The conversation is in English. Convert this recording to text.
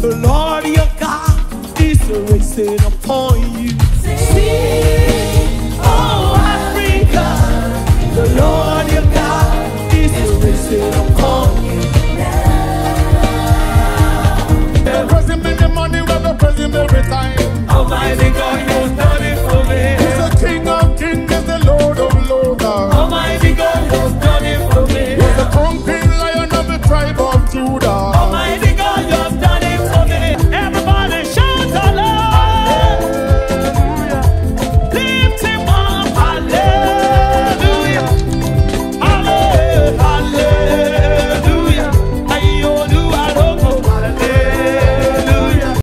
The Lord your God is racing upon